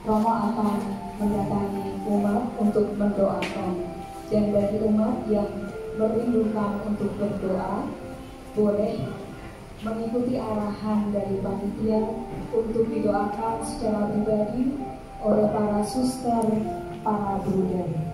Romo akan mendatangi Umar untuk mendoakan dan bagi umat yang merindukan untuk berdoa boleh mengikuti arahan dari panitia untuk didoakan secara pribadi oleh para suster, para bruder.